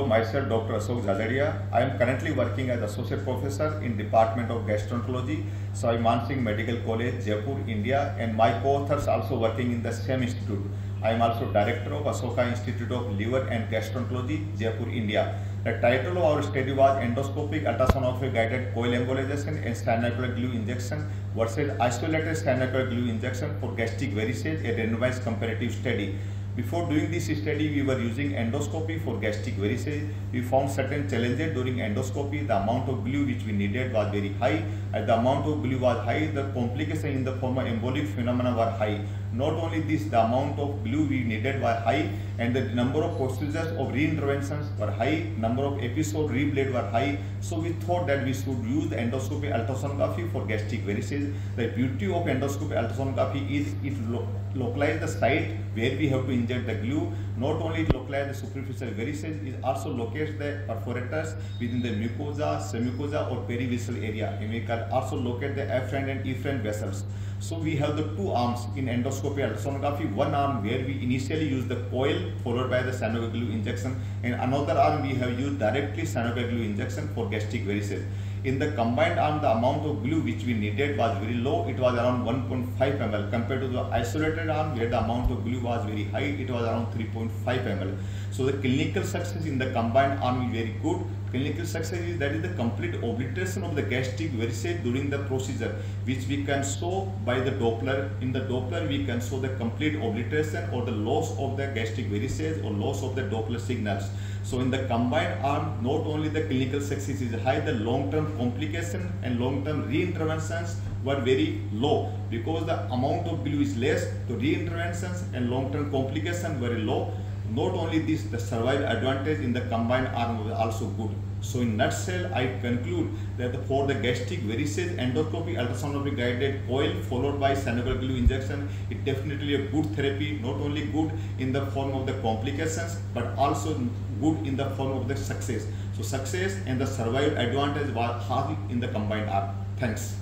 myself Dr. Ashok Jhajharia. I am currently working as Associate Professor in Department of Gastroenterology, Sawai Man Singh Medical College, Jaipur, India and my co-authors also working in the same institute. I am also Director of Asoka Institute of Liver and Gastroenterology, Jaipur, India. The title of our study was Endoscopic Ultrasonography Guided Coil Embolization and Cyanoacrylate Glue Injection versus Isolated Cyanoacrylate Glue Injection for Gastric Varices, a randomized comparative study. Before doing this study, we were using endoscopy for gastric varices. We found certain challenges during endoscopy. The amount of glue which we needed was very high. As the amount of glue was high, the complication in the form of embolic phenomena were high. Not only this, the amount of glue we needed was high and the number of procedures of reinterventions were high, number of episode rebleed were high. So we thought that we should use the endoscopy ultrasonography for gastric varices. The beauty of endoscopy ultrasonography is it lo localize the site where we have to inject the glue. Not only it localize the superficial varices, it also locates the perforators within the mucosa, submucosa or perivisceral area. And we can also locate the afferent and efferent vessels. So we have the two arms in endoscopy ultrasonography. One arm where we initially use the coil followed by the synovial injection and another arm we have used directly synovial injection for gastric varices. In the combined arm, the amount of glue which we needed was very low. It was around 1.5 ml compared to the isolated arm where the amount of glue was very high. It was around 3.5 ml. So the clinical success in the combined arm is very good. Clinical success is that is the complete obliteration of the gastric varices during the procedure, which we can show by the Doppler. In the Doppler, we can show the complete obliteration or the loss of the gastric varices or loss of the Doppler signals. So in the combined arm, not only the clinical success is high, the long-term complication and long-term reinterventions were very low because the amount of glue is less, the reinterventions and long-term complication very low. Not only this, the survival advantage in the combined arm was also good. So in nutshell, I conclude that for the gastric varices endoscopy ultrasonography guided coil followed by synovial glue injection, it definitely a good therapy, not only good in the form of the complications, but also good in the form of the success. So success and the survival advantage were high in the combined arm. Thanks.